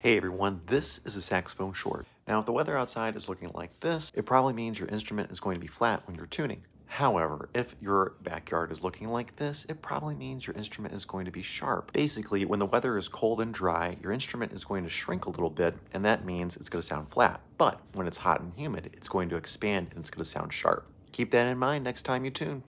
Hey everyone, this is a saxophone short. Now if the weather outside is looking like this, it probably means your instrument is going to be flat when you're tuning. However, if your backyard is looking like this, it probably means your instrument is going to be sharp. Basically, when the weather is cold and dry, your instrument is going to shrink a little bit, and that means it's going to sound flat. But when it's hot and humid, it's going to expand and it's going to sound sharp. Keep that in mind next time you tune.